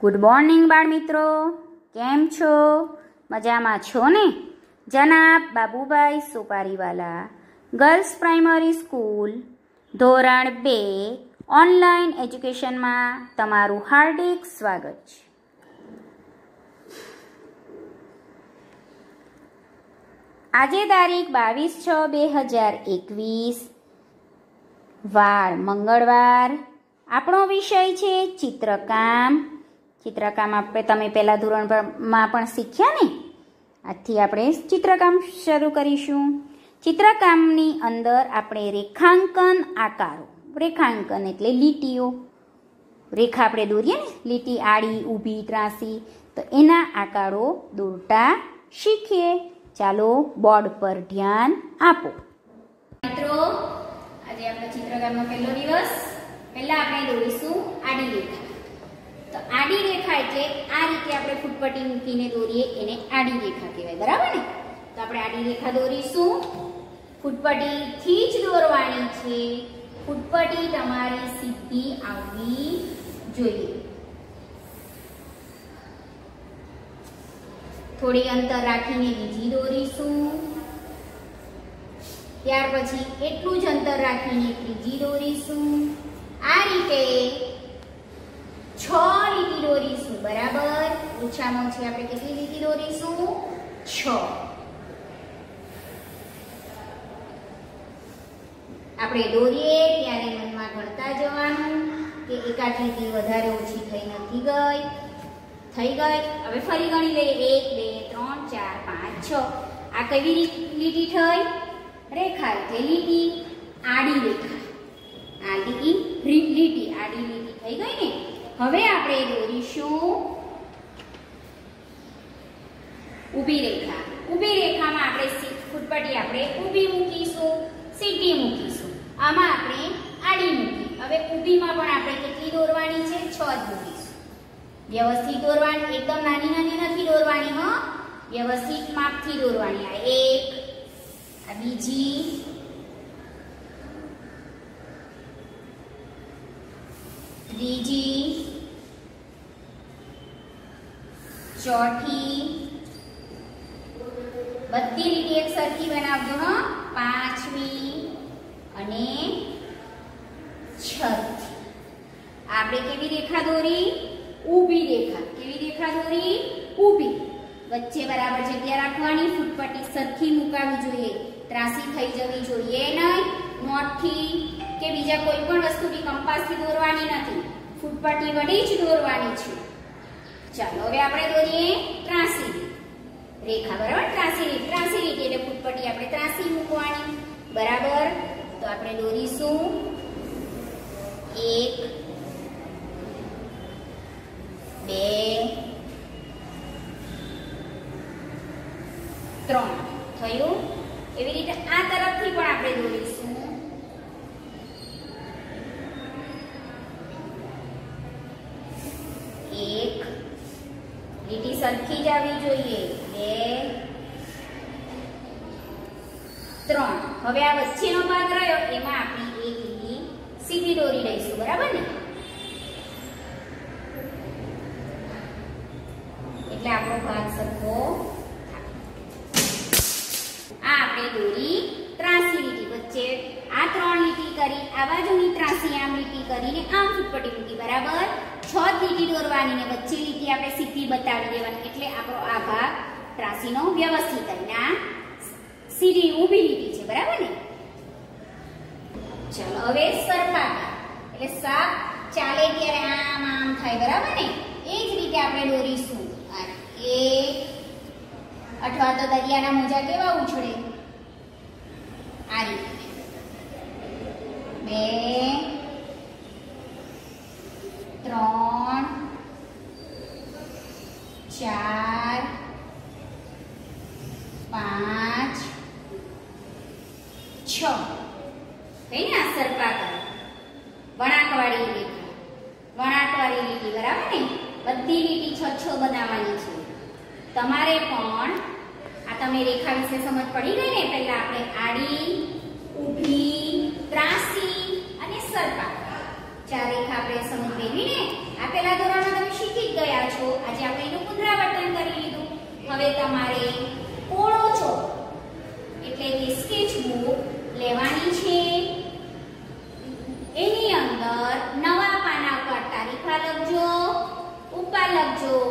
Good morning બાળ મિત્રો કેમ છો? મજામાં છો ને? જનાબ Babubhai Sopariwala girls primary school ધોરણ બે ઓનલાઈન એજ્યુકેશનમાં તમારું હાર્દિક સ્વાગત છે. આજે તારીખ બાવીસ છ બે હજાર એકવીસ, વાર મંગળવાર. આપણો વિષય છે ચિત્રકામ. ચિત્રકામ આપણે તમે પહેલાં ધોરણમાં પણ શીખ્યા ને? આજથી આપણે ચિત્રકામ શરૂ કરીશું. ચિત્રકામની અંદર આપણે રેખાંકન આકારો, રેખાંકન એટલે લીટીઓ. રેખા આપણે દોરીએ ને, લીટી આડી, ઊભી, ત્રાસી, તો એના આકારો દોરતા શીખીએ. ચાલો બોર્ડ પર ધ્યાન આપો. મિત્રો, આજે આપણો ચિત્રકામનો પહેલો દિવસ. પહેલા આપણે દોરીશું આડી રેખા. તો આડી રેખા એટલે આ રીતે આપણે ફૂટપટ્ટી મૂકીને દોરીએ, એને આડી રેખા કહેવાય, બરાબર ને? તો આપણે આડી રેખા દોરીશું. ફૂટપટ્ટીથી જ દોરવાની છે. ફૂટપટ્ટી તમારી સીધી આવવી જોઈએ. થોડી અંતર રાખીને બીજી દોરીશું. ત્યાર પછી એટલું જ અંતર રાખીને ત્રીજી દોરીશું. આ રીતે છ લીટી દોરીશું, બરાબર? ઓછામાં ઓછી આપણે કેટલી લીટી દોરીશું? છ. આપણે દોરીએ ત્યારે મનમાં ગણતા જવાનું કે એકાદ વધારે ઓછી થઈ નથી ગઈ. થઈ ગઈ? હવે ફરી ગણી લઈએ. એક, બે, ત્રણ, ચાર, પાંચ, છ. આ કેવી લીટી થઈ? રેખા એટલે લીટી. આડી રેખા આડી લીટી. આડી લીટી. થઈ ગઈ ને? હવે આપણે દોરીશું ઊભી રેખા. ઊભી રેખામાં આપણે ફૂટપટ્ટી આપણે ઊભી મૂકીશું સીધી મૂકીશું. આમાં આપણે આડી મૂકી. હવે ઊભીમાં પણ આપણે કેટલી દોરવાની છે? છ જ મૂકીશું. વ્યવસ્થિત દોરવાની, એકદમ નાની નાની નથી દોરવાની, હો. વ્યવસ્થિત માપથી દોરવાની. આ એક, આ બીજી ત્રીજી, ચોથી, બધી લીટી એક સરખી બનાવજો, હા. પાંચમી અને છઠ્ઠી. આપણે કેવી રેખા દોરી? ઊભી રેખા. કેવી રેખા દોરી? ઊભી. વચ્ચે બરાબર જગ્યા રાખવાની, ફૂટપટ્ટી સરખી મુકાવી જોઈએ. ત્રાસી થઈ જવી જોઈએ નહીં. નોટથી કે બીજા કોઈ પણ વસ્તુથી ફૂટપટ્ટી વડે જ દોરવાની છે. ચાલો, હવે આપણે દોરીએ ત્રાસી. રેખા બરાબર ત્રાસી રીત ત્રાસી રીત એટલે ફૂટપટ્ટી આપણે ત્રાસી મૂકવાની. બરાબર? તો આપણે દોરીશું. એક, બે, ત્રણ. થયું? એવી રીતે આ તરફથી પણ આપણે દોરીશું. એક. લીટી સરખી જ આવવી જોઈએ. બે. ત્રણ. હવે આ વચ્ચેનો ભાગ રહ્યો, એમાં આપણે એક લીટી સીધી દોરી લઈશું, બરાબર ને? એટલે આપણો ભાગ સરખો આ આપણે દોરી ત્રાસી લીટી વચ્ચે આ ત્રણ લીટી કરી, આ બાજુની ત્રાસી આમ લીટી કરીને આમ ફૂટપટ્ટી મૂકી, બરાબર? લીટી દોરવાની ને વચ્ચે લીટી આપણે સીધી બતાવી દેવાની. એટલે આપણો આ ભાગ ત્રાસીનો વ્યવસ્થિત આ સીધી ઊભી લીટી છે, બરાબર ને? ચાલો, હવે સરફાકાર એટલે સાપ ચાલે ત્યારે આમ આમ થાય, બરાબર ને? એ જ રીતે આપણે દોરીશું. એ અથવા તો દરિયાના મોજા કેવા ઉછળે? આ રીતે. બે ત્રણ, ચાર, પાંચ, છ. કઈ ને આ સર્પાકાર વળાંકવાળી રેખા વળાંકવાળી લીટી, બરાબર ને? બધી લીટી છ છ બનાવવાની છે. તમારે પણ આ તમે રેખા વિશે સમજ પડી ગઈ ને? પહેલા આપણે આડી, ઊભી, ત્રાસી અને સરપા ચાર રેખા આપણે સમૂહ મેળવીને આ પહેલા ધોરણમાં તમે શીખી ગયા છો. આજે આપણે એનું પુનરાવર્તન કરી લીધું. હવે તમારે કોળો છો? એટલે કે સ્કેચ બુક લેવાની છે. એની અંદર નવા પાના પર તારીખા લખજો ઉપર લખજો